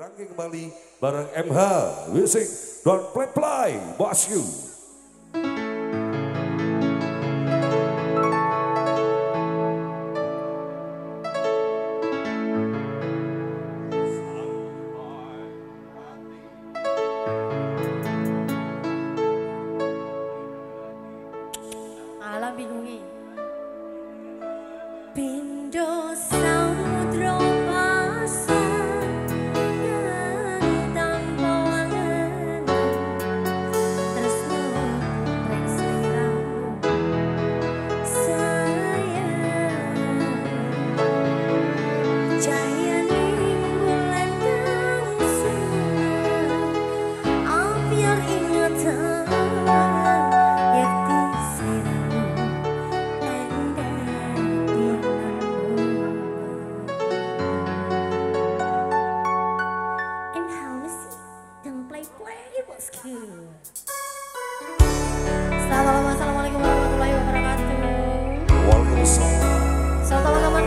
Dirangkai kembali bareng MH Music Don't Play Play Bos You. Assalamualaikum warahmatullahi wabarakatuh. Selamat teman-teman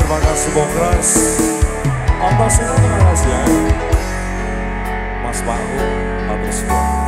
terima kasih Bongkras. Atas semua terima kasih ya. Mas Bahu, atas semua.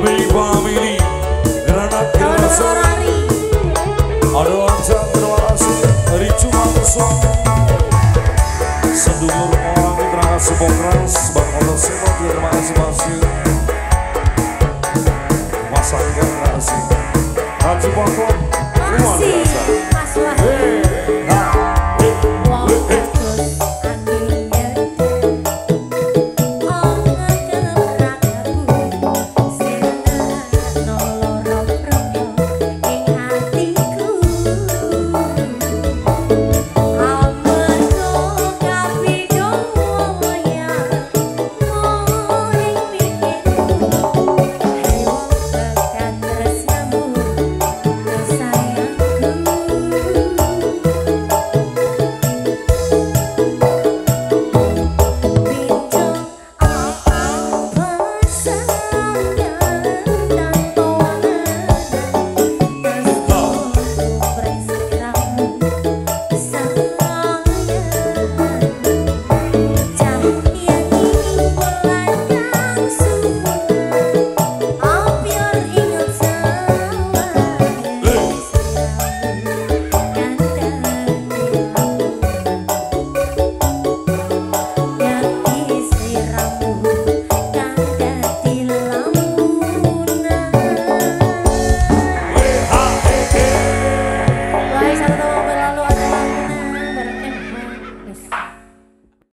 Big Family. Granat generasi. Ada lancar, terima kasih. Ricu, Mas Sedulur orang terima kasih support keras Bang Simo terima kasih masih Mas Angga terima kasih. Haji Bangkok luar Masih biasa Mas Wahyu